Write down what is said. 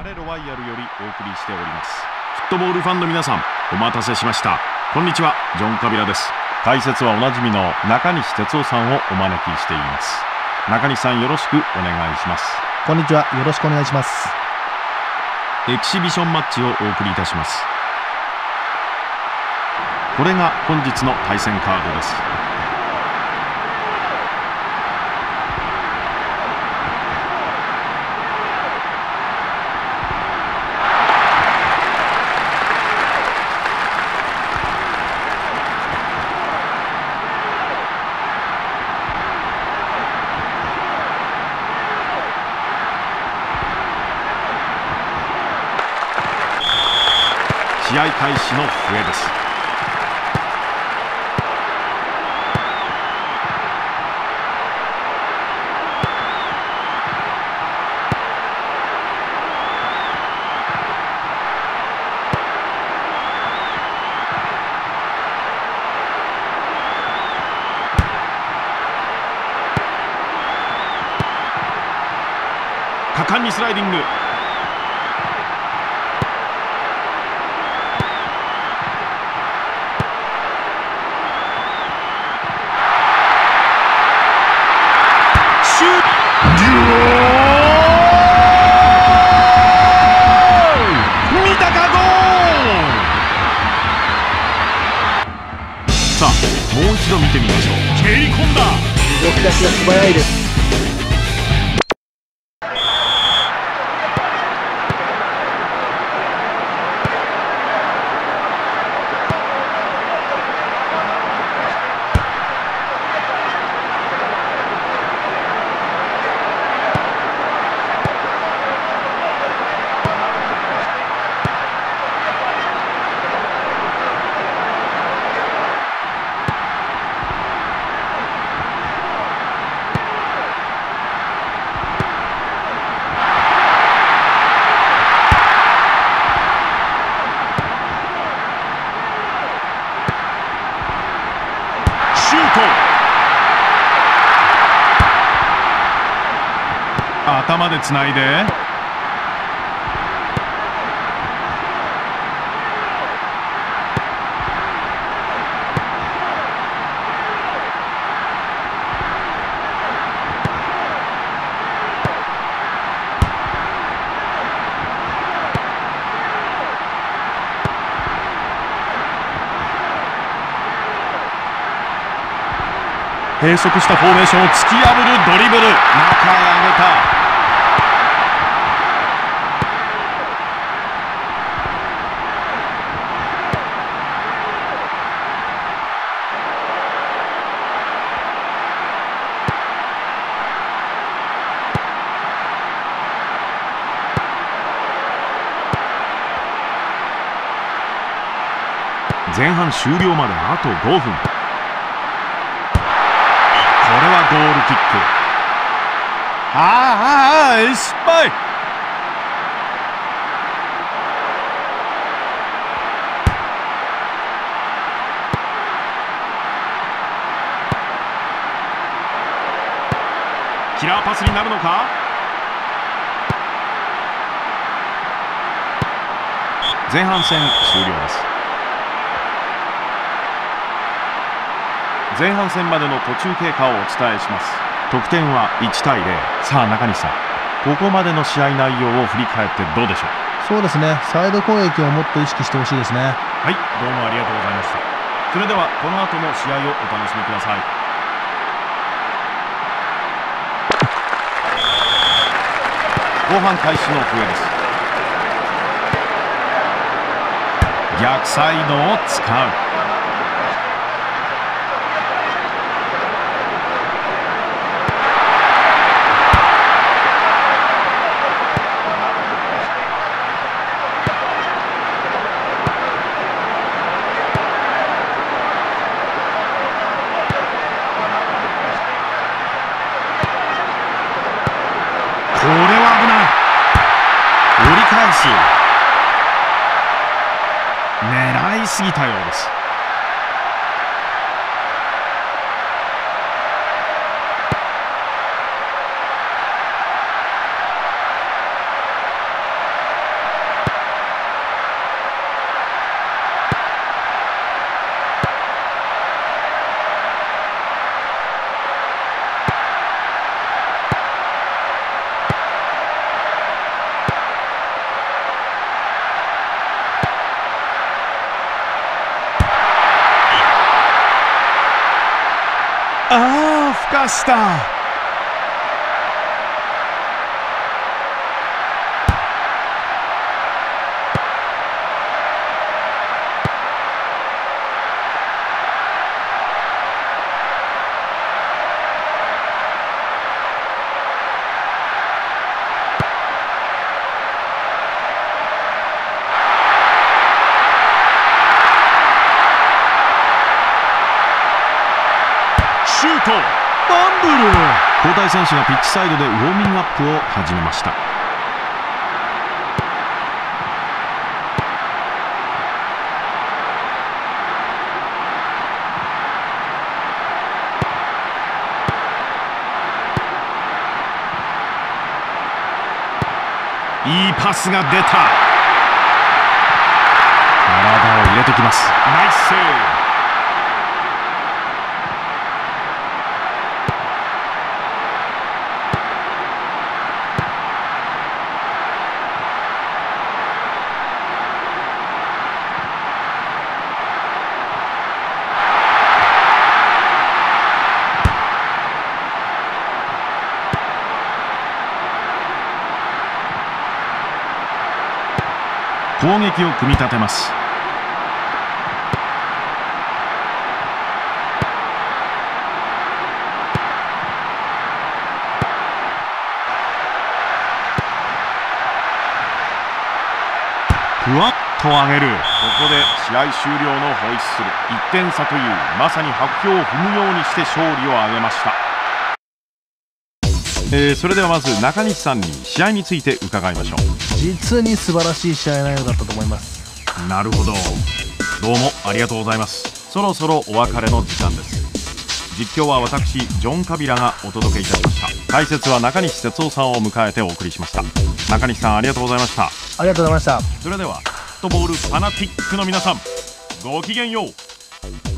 パレロワイヤルよりお送りしております。フットボールファンの皆さんお待たせしました。こんにちはジョン・カビラです。解説はおなじみの中西哲夫さんをお招きしています。中西さんよろしくお願いします。こんにちはよろしくお願いします。エキシビションマッチをお送りいたします。これが本日の対戦カードです試合開始の笛です。果敢にスライディング。見てみましょう。蹴り込んだ動き出しが素早いですシュート頭でつないで。閉塞したフォーメーションを突き破るドリブル。中へ上げた。前半終了まであと5分。これはゴールキック。ああ失敗。キラーパスになるのか？前半戦終了です前半戦までの途中経過をお伝えします。得点は1対0さあ中西さんここまでの試合内容を振り返ってどうでしょう？そうですね。サイド攻撃をもっと意識してほしいですね。はいどうもありがとうございました。それではこの後の試合をお楽しみください。後半開始の笛です。逆サイドを使う過ぎたようです。Ralph Gusta. ンブル交代選手がピッチサイドでウォーミングアップを始めました。いいパスが出た。体を入れてきます。ナイスセーブ攻撃を組み立てます。ふわっと上げる。ここで試合終了のホイッスル。1点差というまさに白氷を踏むようにして勝利を挙げました。えー、それではまず中西さんに試合について伺いましょう。実に素晴らしい試合内容だったと思います。なるほど。どうもありがとうございます。そろそろお別れの時間です。実況は私ジョン・カビラがお届けいたしました。解説は中西哲夫さんを迎えてお送りしました。中西さんありがとうございました。ありがとうございました。それではフットボールファナティックの皆さんごきげんよう